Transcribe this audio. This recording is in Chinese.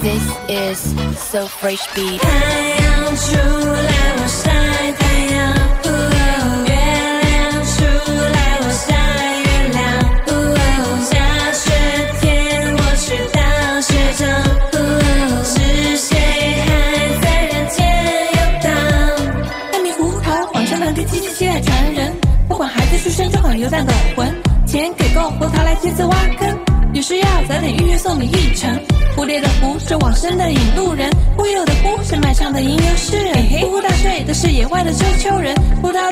This is so fresh beat. I am true. 谎称能跟机器期待传人。不管孩子出生，就好游荡的魂。钱给够，后他来接着挖坑。有需要早点预约送你一程。蝴蝶的蝴是往生的引路人，忽悠的忽是卖唱的吟游诗人。呼呼大睡的是野外的追秋人，葡萄